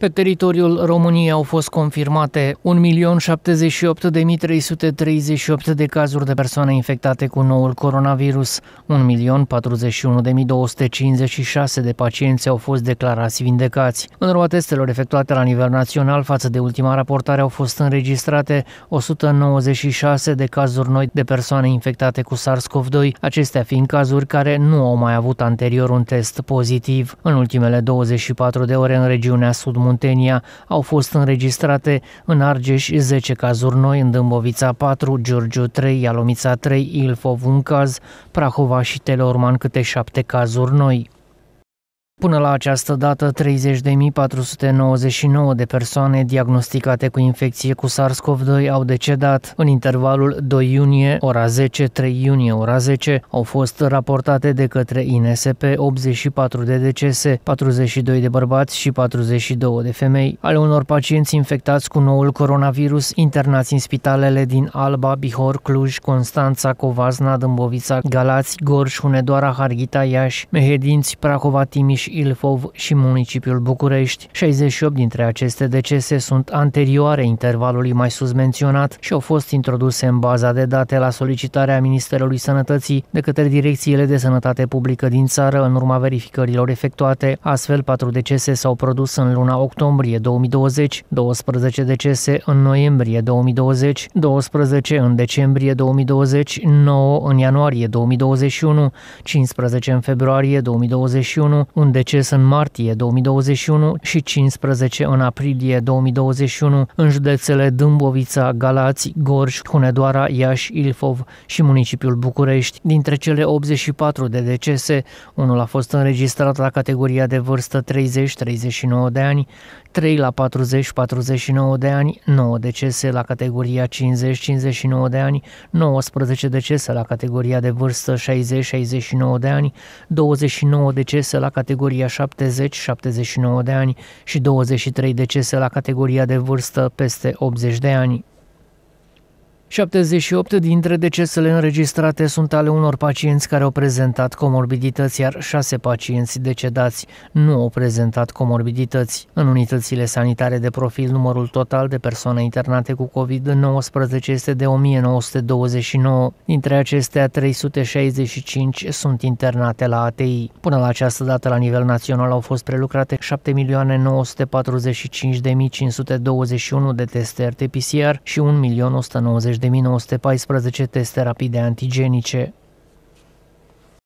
Pe teritoriul României au fost confirmate 1.078.338 de cazuri de persoane infectate cu noul coronavirus, 1.041.256 de pacienți au fost declarați vindecați. În urma testelor efectuate la nivel național față de ultima raportare au fost înregistrate 196 de cazuri noi de persoane infectate cu SARS-CoV-2, acestea fiind cazuri care nu au mai avut anterior un test pozitiv. În ultimele 24 de ore în regiunea sud Muntenia au fost înregistrate în Argeș 10 cazuri noi, în Dâmbovița 4, Giurgiu 3, Ialomița 3, Ilfov un caz, Prahova și Teleorman câte 7 cazuri noi. Până la această dată, 30.499 de persoane diagnosticate cu infecție cu SARS-CoV-2 au decedat. În intervalul 2 iunie, ora 10, 3 iunie, ora 10, au fost raportate de către INSP 84 de decese, 42 de bărbați și 42 de femei, ale unor pacienți infectați cu noul coronavirus internați în spitalele din Alba, Bihor, Cluj, Constanța, Covasna, Dâmbovița, Galați, Gorj, Hunedoara, Harghita, Iași, Mehedinți, Prahova, Timiș, Ilfov și municipiul București. 68 dintre aceste decese sunt anterioare intervalului mai sus menționat și au fost introduse în baza de date la solicitarea Ministerului Sănătății de către direcțiile de sănătate publică din țară în urma verificărilor efectuate. Astfel, patru decese s-au produs în luna octombrie 2020, 12 decese în noiembrie 2020, 12 în decembrie 2020, 9 în ianuarie 2021, 15 în februarie 2021, un deces în martie 2021 și 15 în aprilie 2021 în județele Dâmbovița, Galați, Gorj, Hunedoara, Iași, Ilfov și municipiul București. Dintre cele 84 de decese, unul a fost înregistrat la categoria de vârstă 30-39 de ani, 3 la 40-49 de ani, 9 decese la categoria 50-59 de ani, 19 decese la categoria de vârstă 60-69 de ani, 29 decese la categoria 70-79 de ani și 23 decese la categoria de vârstă peste 80 de ani. 78 dintre decesele înregistrate sunt ale unor pacienți care au prezentat comorbidități, iar 6 pacienți decedați nu au prezentat comorbidități. În unitățile sanitare de profil, numărul total de persoane internate cu COVID-19 este de 1929. Dintre acestea, 365 sunt internate la ATI. Până la această dată, la nivel național, au fost prelucrate 7.945.521 de teste RT-PCR și 1.190 1914 teste rapide antigenice.